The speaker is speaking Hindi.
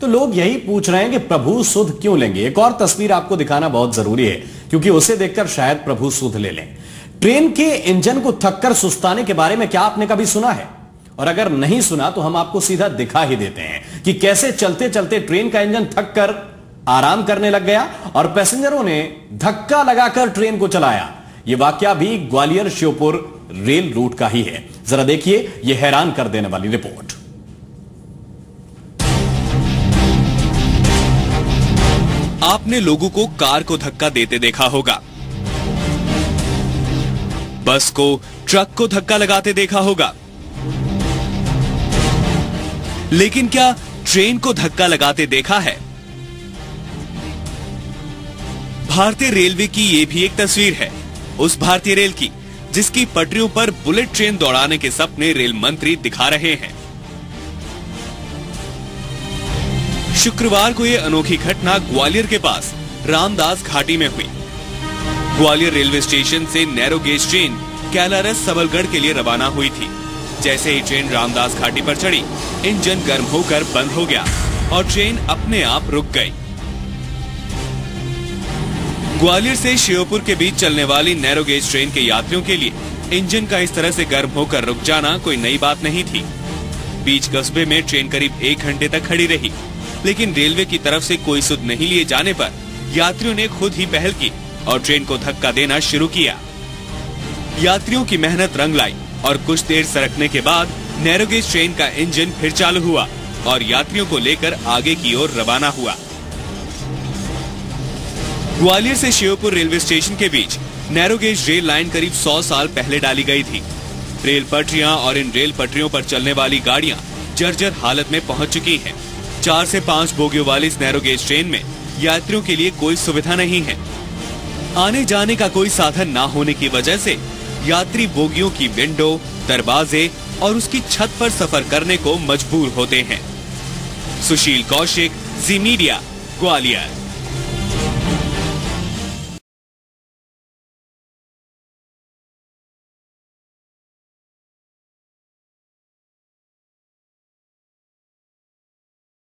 तो लोग यही पूछ रहे हैं कि प्रभु सुध क्यों लेंगे? एक और तस्वीर आपको दिखाना बहुत ज़रूरी है, क्योंकि उसे देखकर शायद प्रभु सुध ले लें। ट्रेन के इंजन को थककर सुस्ताने के बारे में क्या आपने कभी सुना है? और अगर नहीं सुना तो हम आपको सीधा दिखा ही देते हैं कि कैसे चलते चलते ट्रेन का इंजन थक कर आराम करने लग गया और पैसेंजरों ने धक्का लगाकर ट्रेन को चलाया। यह वाक्य भी ग्वालियर श्योपुर रेल रूट का ही है। जरा देखिए यह हैरान कर देने वाली रिपोर्ट। आपने लोगों को कार को धक्का देते देखा होगा। बस को ट्रक को धक्का लगाते देखा होगा। लेकिन क्या ट्रेन को धक्का लगाते देखा है? भारतीय रेलवे की ये भी एक तस्वीर है। उस भारतीय रेल की, जिसकी पटरियों पर बुलेट ट्रेन दौड़ाने के सपने रेल मंत्री दिखा रहे हैं। शुक्रवार को यह अनोखी घटना ग्वालियर के पास, रामदास घाटी में हुई। ग्वालियर रेलवे स्टेशन से narrow gauge train Kailaras Sabalgarh के लिए रवाना हुई थी। जैसे ही ट्रेन रामदास घाटी पर चढ़ी, इंजन गर्म होकर बंद हो गया और ट्रेन अपने आप रुक गई। ग्वालियर से श्योपुर के बीच चलने वाली नैरो गेज ट्रेन के यात्रियों के लिए इंजन का इस तरह से गर्म होकर रुक जाना कोई नई बात नहीं थी। बीच कस्बे में ट्रेन करीब एक घंटे तक खड़ी रही। लेकिन रेलवे की तरफ़ से कोई सुध नहीं लिए जाने पर यात्रियों ने खुद ही पहल की और ट्रेन को धक्का देना शुरू किया। यात्रियों की मेहनत रंग लाई और कुछ देर सरकने के बाद नैरोगेज ट्रेन का इंजन फिर चालू हुआ और यात्रियों को लेकर आगे की ओर रवाना हुआ। ग्वालियर से शिवपुर रेलवे स्टेशन के बीच नैरोगेज रेल लाइन करीब 100 साल पहले डाली गई थी। रेल पटरियाँ और इन रेल पटरियों पर चलने वाली गाड़ियाँ जर्जर हालत में पहुँच चुकी हैं। चार से पाँच बोगियों वाली इस नैरो गेज ट्रेन में यात्रियों के लिए कोई सुविधा नहीं है। आने जाने का कोई साधन ना होने की वजह से यात्री बोगियों की विंडो, दरवाजे और उसकी छत पर सफ़र करने को मजबूर होते हैं। सुशील कौशिक, जी मीडिया, ग्वालियर।